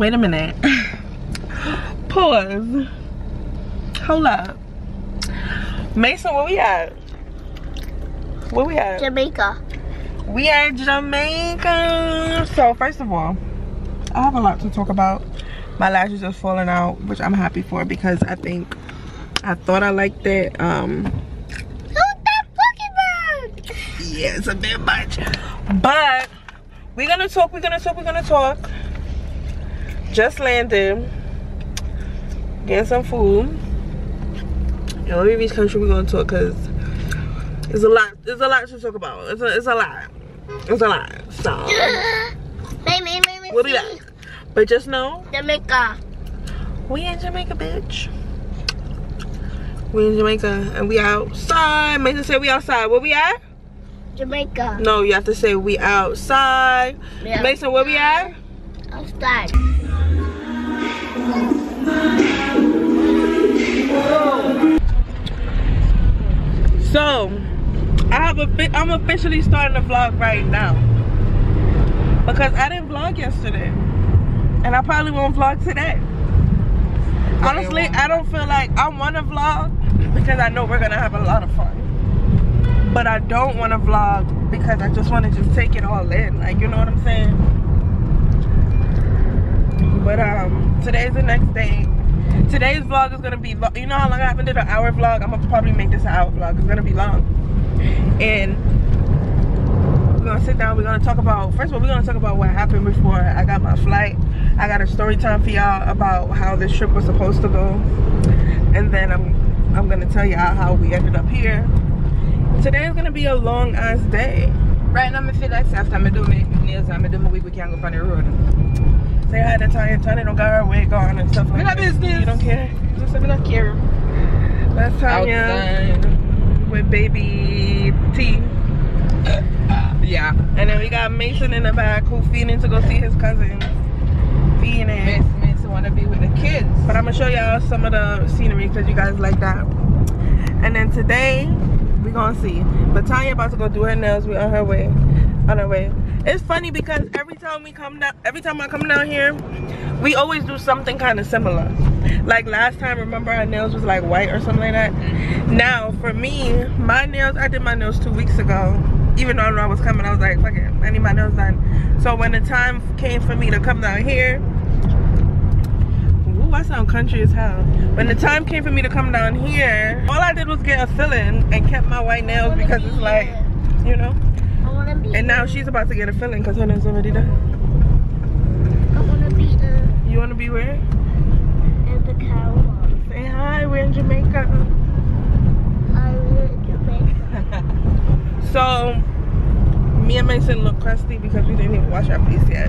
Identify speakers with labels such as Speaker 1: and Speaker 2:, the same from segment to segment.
Speaker 1: Wait a minute. Pause. Hold up. Maison, where we at? Where we at?
Speaker 2: Jamaica.
Speaker 1: We at Jamaica. So first of all, I have a lot to talk about. My lashes are falling out, which I'm happy for because I think I thought I liked it. Um
Speaker 2: that Pokemon!
Speaker 1: yeah, it's a bit much. But we're gonna talk, we're gonna talk, we're gonna talk. Just landed. Getting some food. And when we reach country, we're gonna talk because it's a lot, there's a lot to talk about. It's a it's a lot. It's a lot. So we'll be back. But just know
Speaker 2: Jamaica.
Speaker 1: we in Jamaica, bitch. We in Jamaica and we outside. Maison said we outside. Where we at?
Speaker 2: Jamaica.
Speaker 1: No, you have to say we outside.
Speaker 2: Yeah.
Speaker 1: Maison, where we at?
Speaker 2: Outside.
Speaker 1: So, I have a. I'm officially starting to vlog right now because I didn't vlog yesterday, and I probably won't vlog today. Honestly, I don't feel like I want to vlog because I know we're gonna have a lot of fun, but I don't want to vlog because I just want to just take it all in. Like, you know what I'm saying? But um, today's the next day. Today's vlog is gonna be, you know how long I haven't did an hour vlog? I'm gonna probably make this an hour vlog. It's gonna be long. And we're gonna sit down, we're gonna talk about, first of all, we're gonna talk about what happened before I got my flight. I got a story time for y'all about how this trip was supposed to go. And then I'm I'm gonna tell y'all how we ended up here. Today is gonna be a long ass day.
Speaker 3: Right now, I feel like after I do my nails and I do my wig, we can't go on the road.
Speaker 1: Say hi to Tanya. Tanya don't got her wig on and stuff like
Speaker 3: Me
Speaker 1: that.
Speaker 3: not business.
Speaker 1: You don't care?
Speaker 3: Just I don't care.
Speaker 1: That's Tanya
Speaker 3: Outside.
Speaker 1: with baby T.
Speaker 3: Yeah.
Speaker 1: And then we got Maison in the back who feeding to go see his cousin. Feeding.
Speaker 3: Makes want to be with the kids.
Speaker 1: But I'm gonna show y'all some of the scenery because you guys like that. And then today we gonna see. But Tanya about to go do her nails. We on her way. On her way. It's funny because every time we come down, every time I come down here, we always do something kind of similar. Like last time, remember our nails was like white or something like that. Now for me, my nails, I did my nails two weeks ago. Even though I was coming, I was like, fuck it, I need my nails done. So when the time came for me to come down here, Ooh, I sound country as hell. When the time came for me to come down here, all I did was get a fill-in and kept my white nails because it's like, you know.
Speaker 2: I wanna be.
Speaker 1: And now she's about to get a fill-in because her nails already done.
Speaker 2: I wanna be uh,
Speaker 1: You want to be where?
Speaker 2: in the car.
Speaker 1: Say hi, we're in Jamaica.
Speaker 2: I live in Jamaica.
Speaker 1: So, me and Maison look crusty because we didn't even wash our face yet.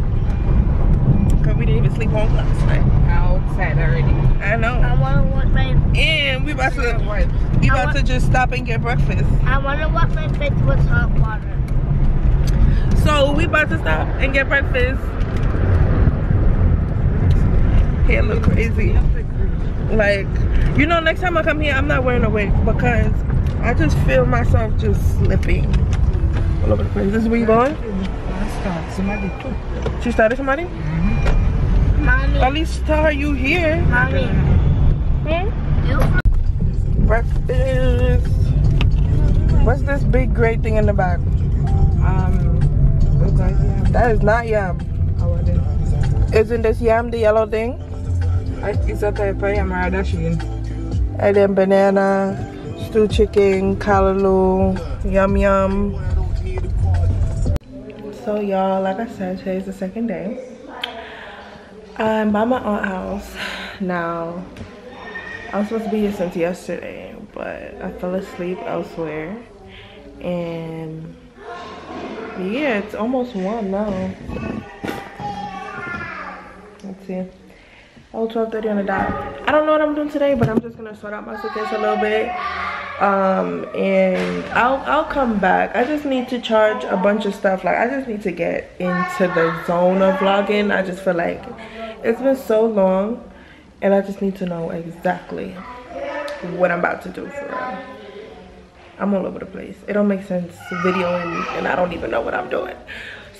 Speaker 1: Because we didn't even sleep home last night.
Speaker 3: Outside already.
Speaker 1: I know.
Speaker 2: I wanna wash my.
Speaker 1: And we about to, we about to just stop and get breakfast.
Speaker 2: I wanna wash my face with hot water.
Speaker 1: So we about to stop and get breakfast. Hair look crazy. Like, you know, next time I come here, I'm not wearing a wig because I just feel myself just slipping all over the place. This is where you going?
Speaker 3: Somebody too.
Speaker 1: She started somebody?
Speaker 2: Mommy,
Speaker 1: At least tell her you here.
Speaker 2: mommy,
Speaker 1: Hmm? Breakfast. What's this big gray thing in the back? That is not yam.
Speaker 3: How are they?
Speaker 1: Isn't this yam the yellow thing?
Speaker 3: I- It's a type of yam or dasheen.
Speaker 1: And then banana, stewed chicken, callaloo, yum yum. So y'all, like I said, today's the second day. I'm by my aunt's house now. I was supposed to be here since yesterday, but I fell asleep elsewhere. And yeah, it's almost one now. Let's see. Oh, 12.30 on the dot. I don't know what I'm doing today, but I'm just gonna sort out my suitcase a little bit. Um, and I'll I'll come back. I just need to charge a bunch of stuff. Like I just need to get into the zone of vlogging. I just feel like it's been so long and I just need to know exactly what I'm about to do for real. I'm all over the place. It don't make sense videoing and I don't even know what I'm doing.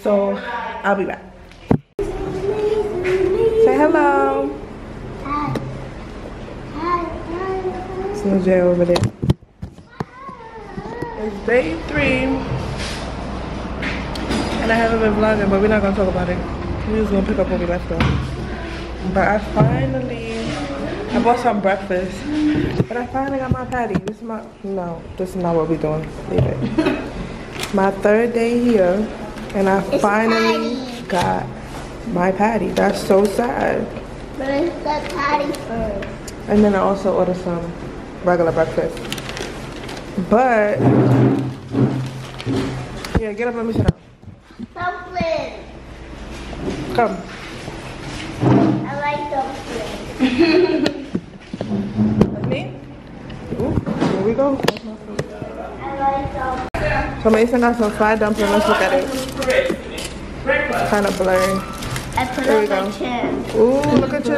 Speaker 1: So I'll be back. Say hello. It's no Jay over there. It's day three. And I haven't been vlogging, but we're not gonna talk about it. We're just gonna pick up where we left off. But I finally, I bought some breakfast. But I finally got my patty. This is my, no, this is not what we're doing. Leave it. my third day here. And I
Speaker 2: It's
Speaker 1: finally got my patty. That's so sad.
Speaker 2: But it's the patty first.
Speaker 1: And then I also ordered some regular breakfast. But, yeah, get up, let me sit down.
Speaker 2: Dumpling.
Speaker 1: Come.
Speaker 2: I like dumpling.
Speaker 1: Me? Ooh, here we go.
Speaker 2: I like.
Speaker 1: So Maison got some fried dumpling. Let's look at it. Kind of blurry.
Speaker 2: I put
Speaker 1: There we go.
Speaker 2: chin.
Speaker 1: Ooh, look at you.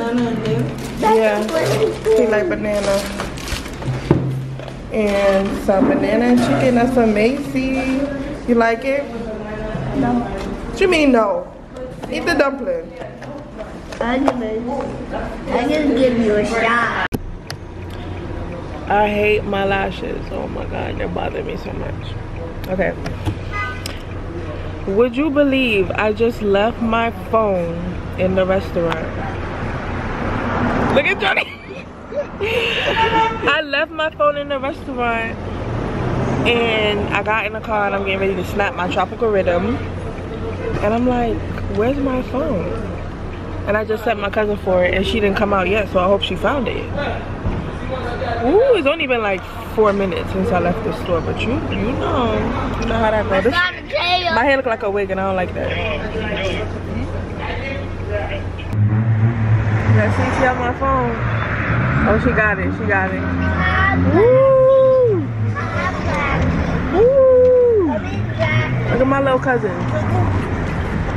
Speaker 1: Yeah. He like banana. And some banana and chicken. That's from Macy. You like it?
Speaker 2: No.
Speaker 1: What you mean no? Eat the dumpling.
Speaker 2: I give it. I just give you a shot.
Speaker 1: I hate my lashes. Oh my god, they're bothering me so much. Okay. Would you believe I just left my phone in the restaurant? Look at Johnny. I left my phone in the restaurant and I got in the car and I'm getting ready to snap my tropical rhythm. And I'm like, where's my phone? And I just sent my cousin for it and she didn't come out yet, so I hope she found it. Ooh, it's only been like four minutes since I left the store, but you, you know, you know how that goes. This-
Speaker 2: Got a tail.
Speaker 1: My hair look like a wig, and I don't like that. Let's see, she have my phone. Oh, she got it. She got it. Woo! Woo! Look at my little cousin.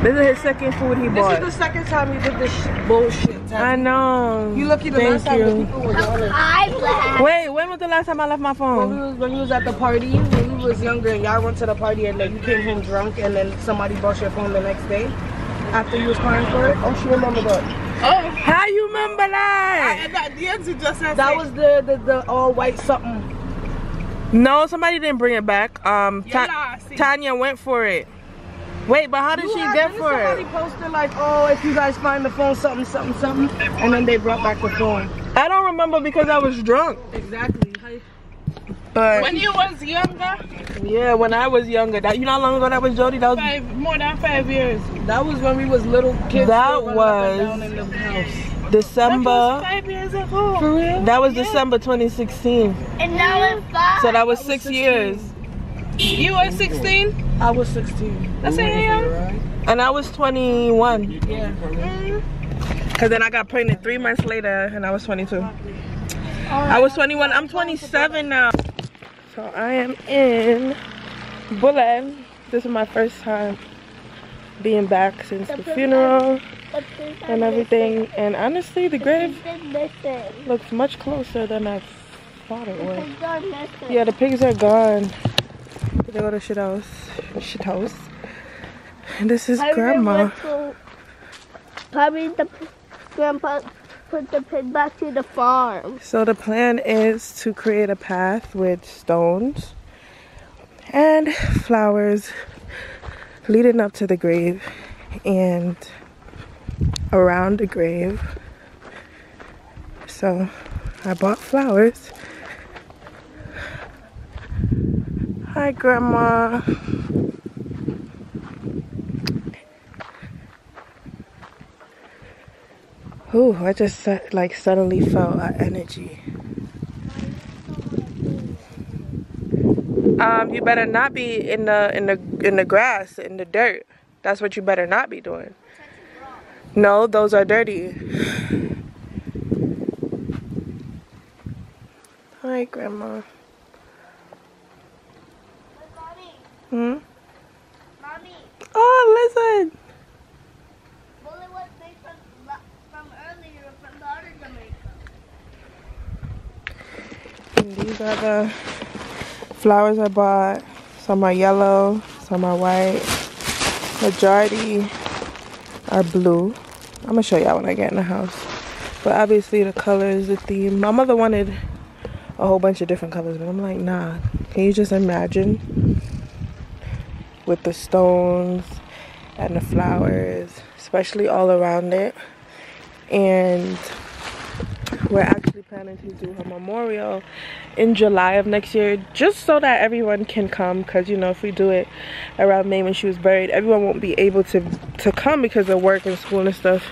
Speaker 1: This is his second food he
Speaker 3: This is the second time you did this bullshit.
Speaker 1: I know.
Speaker 3: You lucky the
Speaker 1: Thank
Speaker 3: last time
Speaker 1: you.
Speaker 3: the people were yelling.
Speaker 2: I black.
Speaker 1: Wait, when was the last time I left my
Speaker 3: When
Speaker 1: phone?
Speaker 3: we, was, when you was at the party, when you was younger and y'all went to the party and then you came home drunk and then somebody bought your phone the next day after you was crying for it. Oh, she remember that.
Speaker 1: Oh, how you remember that?
Speaker 3: I, That was the, the, the all white something.
Speaker 1: No, somebody didn't bring it back. Um, Ta-
Speaker 3: Yeah.
Speaker 1: Tanya went for it. Wait, but how did
Speaker 3: You
Speaker 1: she get
Speaker 3: didn't
Speaker 1: for
Speaker 3: somebody
Speaker 1: it?
Speaker 3: posted like, oh, if you guys find the phone, something, something, something, and then they brought back the phone.
Speaker 1: I don't remember because I was drunk.
Speaker 3: Exactly.
Speaker 1: But
Speaker 4: When you was younger,
Speaker 1: yeah, when I was younger, that you know how long ago that was, Jody? That was
Speaker 4: five more than five years.
Speaker 3: That was when we was little kids.
Speaker 1: That
Speaker 3: still running up and
Speaker 1: was-
Speaker 3: down in the house.
Speaker 4: That was
Speaker 1: December.
Speaker 4: five years ago.
Speaker 3: For real?
Speaker 1: That was December 2016.
Speaker 2: And now it's five.
Speaker 1: So that was six years,
Speaker 4: You were 16?
Speaker 3: I was 16.
Speaker 4: That's a young.
Speaker 1: and I was 21.
Speaker 3: Yeah.
Speaker 1: Cause then I got pregnant three months later, and I was 22. I was 21. I'm 27 now. So I am in Bullet. This is my first time being back since the funeral and everything. And honestly, the grave looks much closer than I thought it would. Yeah, the pigs are gone. They go to shit house. Shit house. And this is grandma.
Speaker 2: Probably the grandpa put the pig back to the farm.
Speaker 1: So the plan is to create a path with stones and flowers leading up to the grave and around the grave. So I bought flowers. Hi grandma. Ooh, I just like suddenly felt an energy. Um, you better not be in the in the in the grass, in the dirt. That's what you better not be doing. No, those are dirty. Hi, grandma.
Speaker 2: Mommy,
Speaker 1: Hmm.
Speaker 2: mommy,
Speaker 1: Oh, listen.
Speaker 2: bullet was made from, from earlier from the other Jamaica.
Speaker 1: And these are the flowers I bought. Some are yellow, some are white. Majority are blue. I'm gonna show y'all when I get in the house. But obviously the color is the theme. My mother wanted a whole bunch of different colors, but I'm like, nah. Can you just imagine with the stones and the flowers, especially all around it. And we're actually planning to do her memorial in July of next year just so that everyone can come because you know if we do it around May when she was buried everyone won't be able to to come because of work and school and stuff.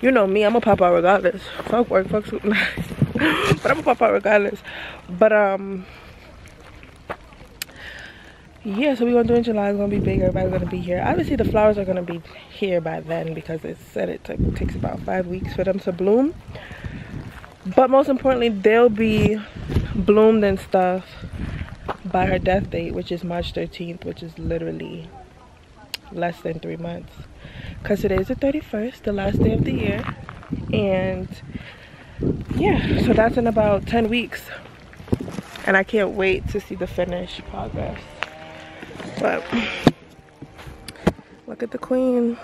Speaker 1: You know me I'm gonna pop out regardless. Fuck work fuck school. But I'm gonna pop out regardless. But um yeah so we're gonna do it in july it's gonna be big everybody's gonna be here. Obviously the flowers are gonna be here by then because it said it takes about five weeks for them to bloom. But most importantly they'll be bloomed and stuff by her death date which is march 13th which is literally less than three months. Because today is the 31st the last day of the year. And yeah so that's in about 10 weeks. And i can't wait to see the finished progress but look at the queen.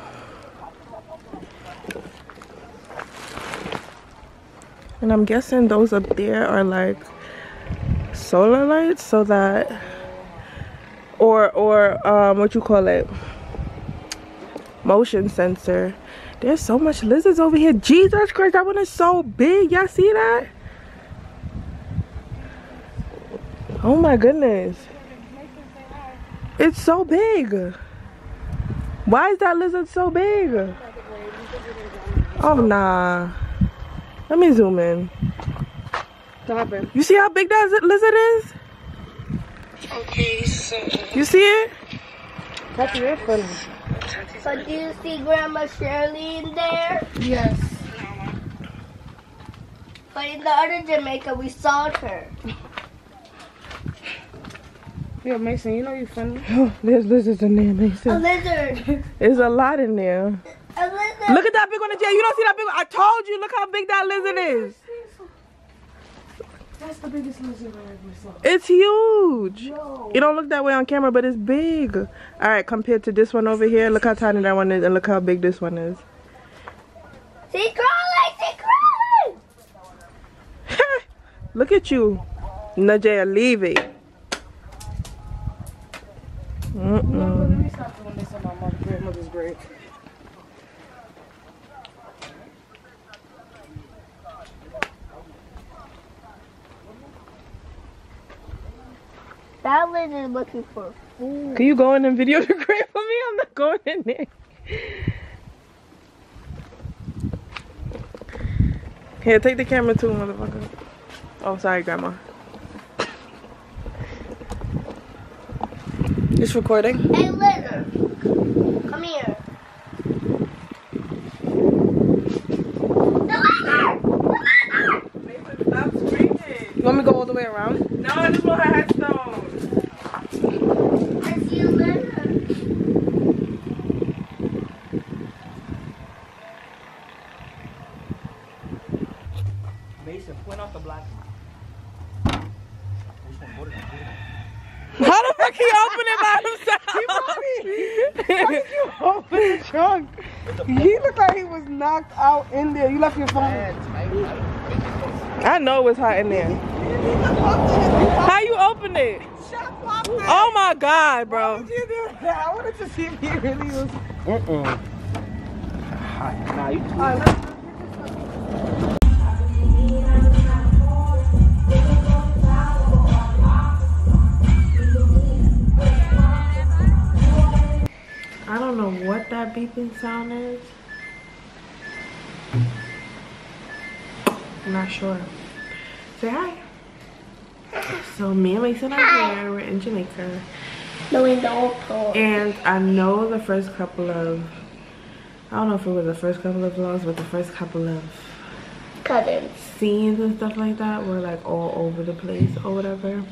Speaker 1: And I'm guessing those up there are like solar lights so that or or um what you call it? Motion sensor. There's so much lizards over here. Jesus christ that one is so big. Y'all see that? Oh my goodness it's so big. Why is that lizard so big? Oh, nah. Let me zoom in. You see how big that lizard is?
Speaker 4: Okay, so.
Speaker 1: You see it?
Speaker 3: That's real funny.
Speaker 2: So do you see Grandma Shirley in there?
Speaker 3: Yes.
Speaker 2: But in the other Jamaica, we saw her.
Speaker 3: Yeah, Maison, you know you funny.
Speaker 1: Oh, there's lizards in there,
Speaker 2: Maison.
Speaker 1: A
Speaker 2: lizard.
Speaker 1: There's a lot in there.
Speaker 2: A lizard.
Speaker 1: Look at that big one in there. You don't see that big one? I told you. Look how big that lizard is.
Speaker 3: That's the biggest lizard I ever saw.
Speaker 1: It's huge.
Speaker 3: Yo.
Speaker 1: It don't look that way on camera, but it's big. All right, compared to this one over here, look how tiny that one is, and look how big this one is.
Speaker 2: See crawling, see crawling.
Speaker 1: look at you, Najee, leave it.
Speaker 2: That lizard is looking for food.
Speaker 1: Can you go in and video the grave for me? I'm not going in there. Here, take the camera too, motherfucker. Oh, sorry, grandma. It's recording.
Speaker 2: Hey, lizard. Come here. The lizard! The lizard!
Speaker 1: Stop screaming.
Speaker 3: You want me to go all the way around?
Speaker 1: No, I just want her headstone.
Speaker 2: I see a lizard.
Speaker 5: Maison, point out the black one.
Speaker 1: How the fuck he open it by himself?
Speaker 3: Open the trunk. He looked like he was knocked out in there. You left your phone.
Speaker 1: I hot in there. How you open it? Oh my god, bro.
Speaker 3: Did you do that? I wanted to see if he really was.
Speaker 5: Uh-uh. Nah, you too.
Speaker 1: I don't know what that beeping sound is. I'm not sure. Say hi. So me and Maison are here. We're in Jamaica.
Speaker 2: No, The window open.
Speaker 1: And I know the first couple of, I don't know if it was the first couple of vlogs, but the first couple of
Speaker 2: Cousins.
Speaker 1: scenes and stuff like that were like all over the place or whatever.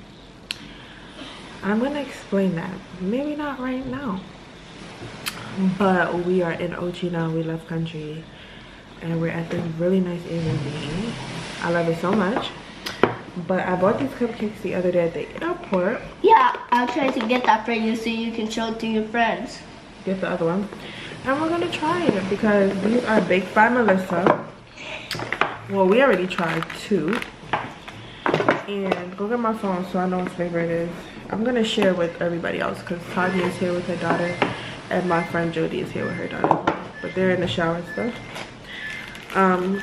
Speaker 1: I'm gonna explain that. Maybe not right now. But we are in Ochi now. We left country. And we're at this really nice Airbnb. I love it so much. But I bought these cupcakes the other day at the airport.
Speaker 2: Yeah, I'm trying to get that for you so you can show it to your friends.
Speaker 1: Get the other one. and we're gonna try it because these are baked by Melissa. Well, we already tried two. And go get my phone so I know what flavor it is. I'm gonna share with everybody else because Tanya is here with her daughter and my friend Jody is here with her daughter. But they're in the shower and stuff. Um,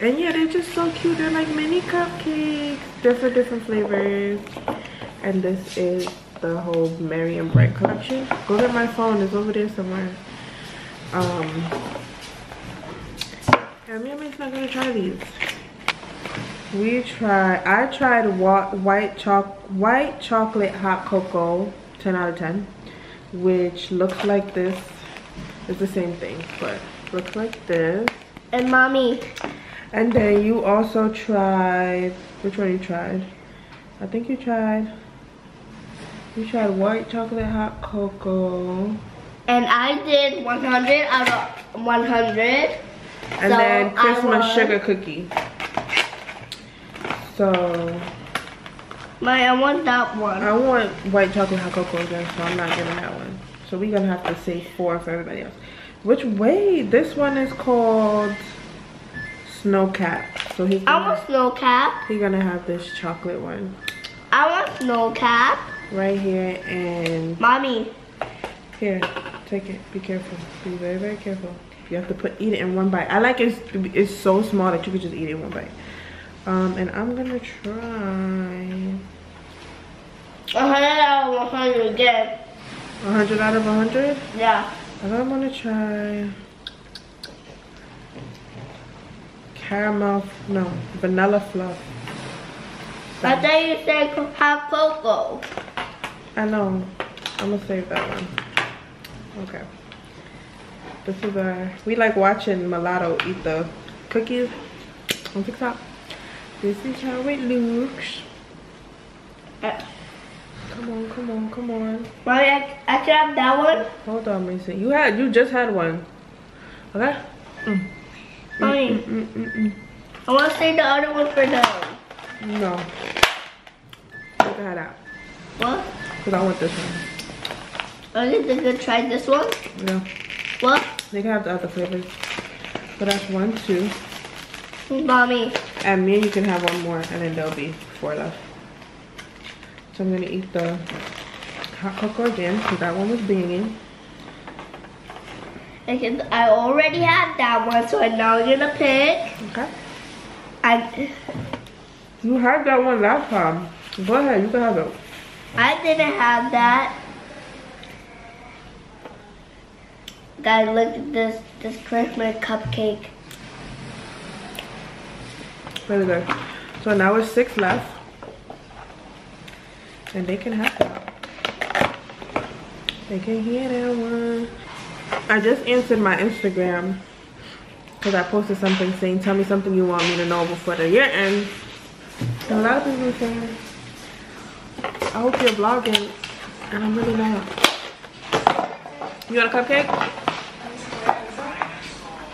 Speaker 1: and yeah, they're just so cute. They're like mini cupcakes, different different flavors. And this is the whole Merry and Bright collection. Go get my phone, it's over there somewhere. Um, and Miami's not gonna try these. We tried, I tried white white chocolate hot cocoa, 10 out of 10, which looks like this. It's the same thing, but looks like this.
Speaker 2: And mommy.
Speaker 1: And then you also tried, which one you tried? I think you tried you tried white chocolate hot cocoa.
Speaker 2: And I did 100 out of 100.
Speaker 1: And so then Christmas sugar cookie. So.
Speaker 2: My, I want that one.
Speaker 1: I want white chocolate hot cocoa again, so I'm not getting that one. So we're gonna have to save four for everybody else. Which way? This one is called Snow Cap. So he's
Speaker 2: gonna, I want Snow Cap.
Speaker 1: He's gonna have this chocolate one.
Speaker 2: I want Snow Cap.
Speaker 1: Right here and
Speaker 2: mommy.
Speaker 1: Here take it. Be careful. Be very very careful. You have to put eat it in one bite. I like it it's so small that you could just eat it in one bite. Um and i'm gonna try
Speaker 2: 100 out of 100 again.
Speaker 1: 100 out of 100
Speaker 2: yeah.
Speaker 1: And i'm gonna try caramel no vanilla fluff
Speaker 2: I thought you said hot cocoa.
Speaker 1: I know. I'm gonna save that one. Okay. This is our, we like watching Mulatto eat the cookies on TikTok. This is how it looks. Uh, come on, come on, come on.
Speaker 2: Mommy, I, I can have that one?
Speaker 1: Hold on, Maison. You had, you just had one. Okay?
Speaker 2: Mm. Mommy, mm, mm, mm, mm. I want to save the other one for them.
Speaker 1: No. At that.
Speaker 2: What?
Speaker 1: Because I want this one.
Speaker 2: Are you going to try this one?
Speaker 1: No.
Speaker 2: What?
Speaker 1: They can have the other flavors. So that's one, two.
Speaker 2: Mommy.
Speaker 1: And me and you can have one more and then there'll be four left. So I'm gonna eat the hot cocoa again because that one was banging.
Speaker 2: I, I already had that one, so I'm now gonna pick.
Speaker 1: Okay.
Speaker 2: And
Speaker 1: you had that one last time. Go ahead, you can have it.
Speaker 2: I didn't have that. Guys, look at this, this Christmas cupcake.
Speaker 1: Very good. So now it's six left. And they can have that. They can hear that one. I just answered my Instagram because I posted something saying, tell me something you want me to know before the year ends. And a lot of people are saying, I hope you're vlogging, and I'm really not. You want a cupcake?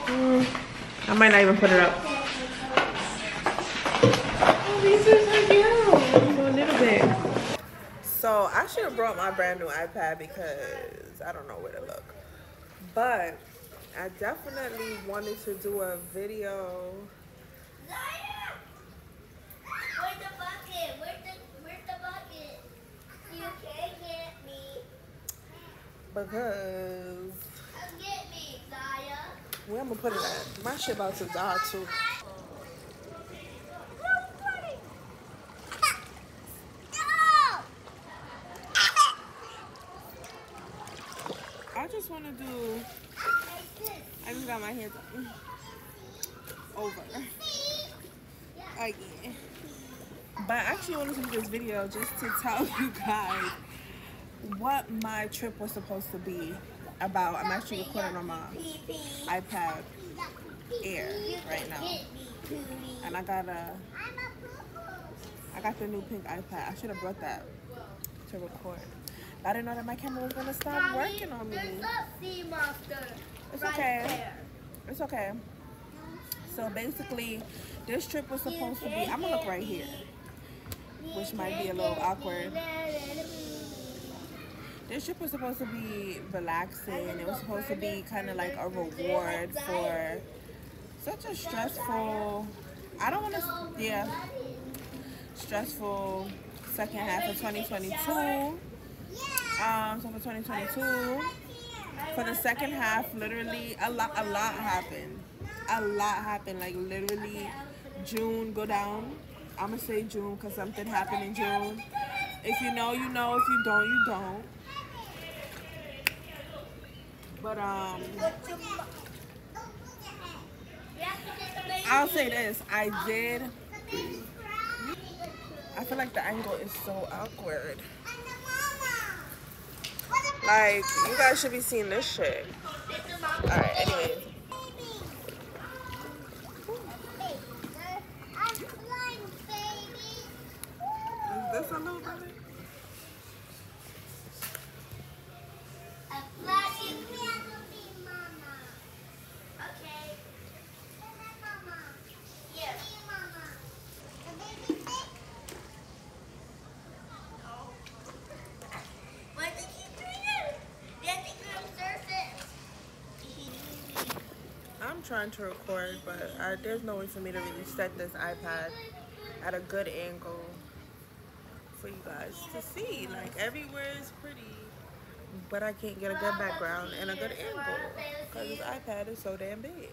Speaker 1: Mm, I might not even put it up. Oh, these are cute. little bit. So I should have brought my brand new iPad because I don't know where to look. But I definitely wanted to do a video because
Speaker 2: get me, Zaya.
Speaker 1: where I'm gonna put it at? My shit about to die too. I just want to do. I just got my hair done. Over. Again. But I actually wanted to do this video just to tell you guys what my trip was supposed to be about. I'm actually recording on my iPad Air right now. And I got a I got the new pink iPad. I should have brought that to record. I didn't know that my camera was gonna stop working on me. It's okay. It's okay. So basically, this trip was supposed to be, I'm gonna look right here, which might be a little awkward. this trip was supposed to be relaxing. It was supposed to be kind of like a reward for such a stressful. I don't want to. Yeah, stressful second half of 2022. Um, so for 2022, for the second half, literally a lot, a lot happened. A lot happened. Like literally, June go down. I'm gonna say June because something happened in June. If you know, you know. If you don't, you don't. But um, I'll say this: I did. I feel like the angle is so awkward. Like you guys should be seeing this shit. All right. Anyways. Is this a little better? To record, but I, there's no way for me to really set this iPad at a good angle for you guys to see. Like everywhere is pretty, but I can't get a good background and a good angle because this iPad is so damn big.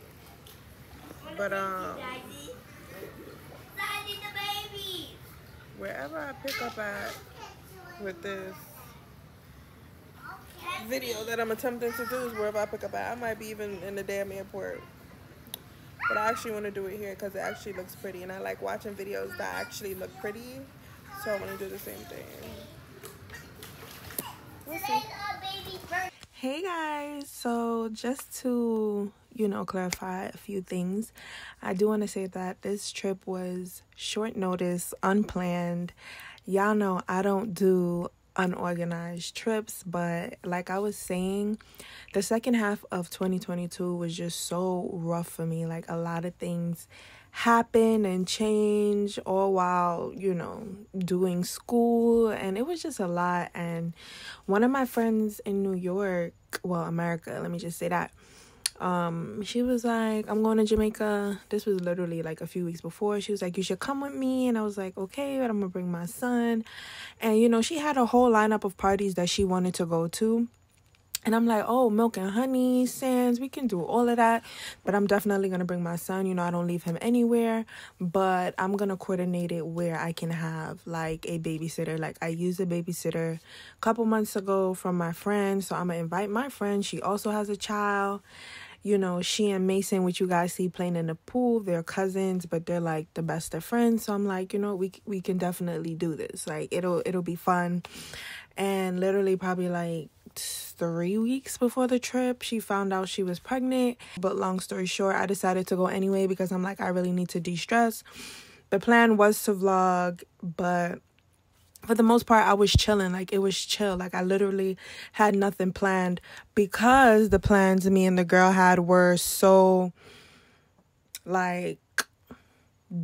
Speaker 1: But um, wherever I pick up at with this video that I'm attempting to do is wherever I pick up at. I might be even in the damn airport. But I actually want to do it here because it actually looks pretty. And I like watching videos that actually look pretty. So I want to do the same thing. Hey guys, so just to, you know, clarify a few things, I do want to say that this trip was short notice, unplanned. Y'all know I don't do unorganized trips, but like I was saying, the second half of 2022 was just so rough for me. Like a lot of things happen and change all while, you know, doing school and it was just a lot and one of my friends in New York, well, America, let me just say that um she was like i'm going to jamaica this was literally like a few weeks before she was like you should come with me and i was like okay but i'm gonna bring my son and you know she had a whole lineup of parties that she wanted to go to and I'm like, oh, milk and honey, sands, we can do all of that. But I'm definitely going to bring my son. You know, I don't leave him anywhere. But I'm going to coordinate it where I can have like a babysitter. Like I used a babysitter a couple months ago from my friend. So I'm going to invite my friend. She also has a child. You know, she and Maison, which you guys see playing in the pool, they're cousins, but they're like the best of friends. So I'm like, you know, we we can definitely do this. Like it'll it'll be fun. And literally probably like three weeks before the trip, she found out she was pregnant. But long story short, I decided to go anyway because I'm like, I really need to de stress. The plan was to vlog, but for the most part, I was chilling. Like, it was chill. Like, I literally had nothing planned because the plans me and the girl had were so, like,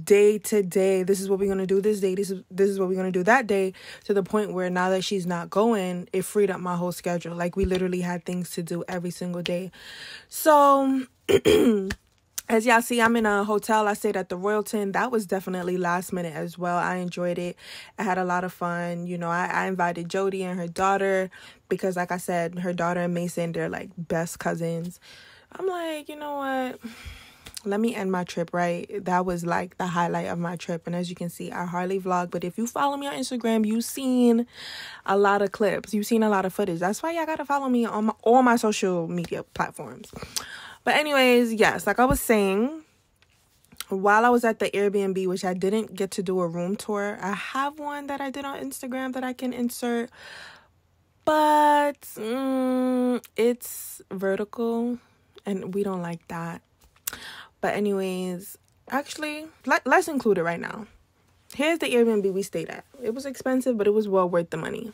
Speaker 1: day to day this is what we're going to do this day this is this is what we're going to do that day to the point where now that she's not going it freed up my whole schedule like we literally had things to do every single day so as y'all see i'm in a hotel. I stayed at the royalton. That was definitely last minute as well. I enjoyed it. I had a lot of fun. You know i, I invited jody and her daughter because like i said her daughter and maison they're like best cousins. I'm like you know what? Let me end my trip right? That was like the highlight of my trip. And as you can see i hardly vlog but if you follow me on instagram you've seen a lot of clips. You've seen a lot of footage. That's why y'all gotta follow me on my, all my social media platforms but anyways yes like i was saying while i was at the airbnb which i didn't get to do a room tour i have one that i did on instagram that i can insert but mm, it's vertical and we don't like that but anyways, actually, let, let's include it right now. Here's the Airbnb we stayed at. It was expensive, but it was well worth the money.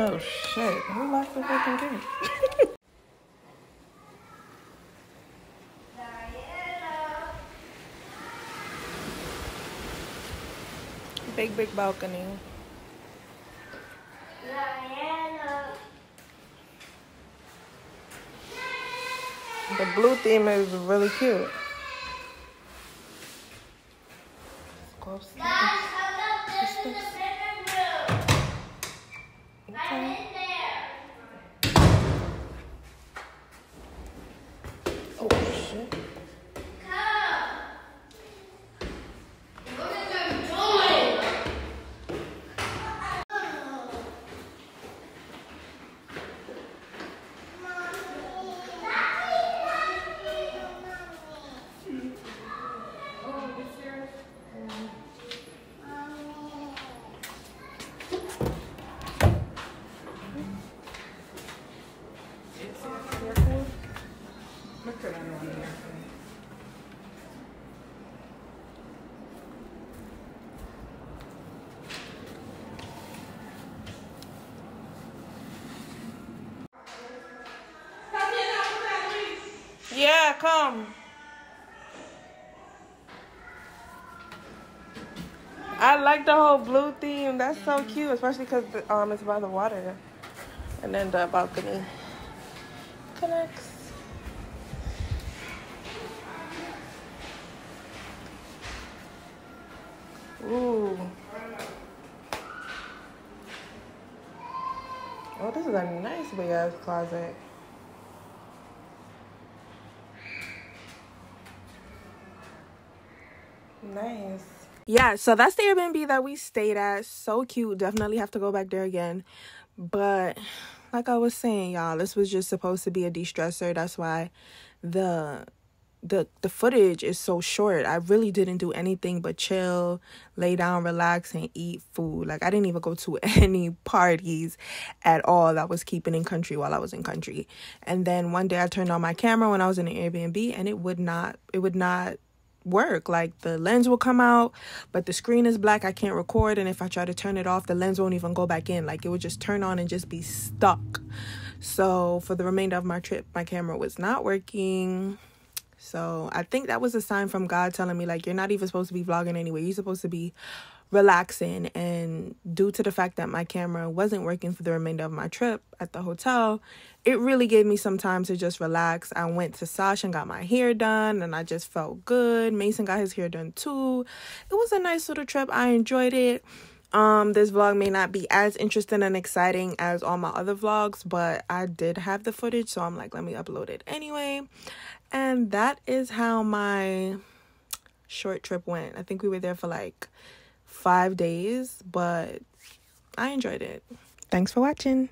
Speaker 1: Oh shit, who locked the fucking gate? big, big balcony. The blue theme is really cute. Oh shit. Yeah, come. I like the blue theme. That's so cute, especially because um it's by the water, and then the balcony connects. Ooh. Oh, this is a nice big ass closet. Nice. Yeah, so that's the Airbnb that we stayed at. So cute. Definitely have to go back there again. But like I was saying, y'all, this was just supposed to be a de-stressor. That's why the the the footage is so short. I really didn't do anything but chill, lay down, relax, and eat food. Like I didn't even go to any parties at all. I was keeping in country while I was in country. And then one day I turned on my camera when I was in an Airbnb and it would not it would not work. Like the lens will come out, but the screen is black. I can't record. And if I try to turn it off, the lens won't even go back in. Like it would just turn on and just be stuck. So for the remainder of my trip, my camera was not working. So I think that was a sign from God telling me, like, you're not even supposed to be vlogging anyway. You're supposed to be relaxing. And due to the fact that my camera wasn't working for the remainder of my trip at the hotel, it really gave me some time to just relax. I went to Sash and got my hair done, and I just felt good. Maison got his hair done too. It was a nice little trip. I enjoyed it. Um, this vlog may not be as interesting and exciting as all my other vlogs, but I did have the footage, so I'm like, let me upload it anyway. And that is how my short trip went. I think we were there for like five days, but I enjoyed it. Thanks for watching.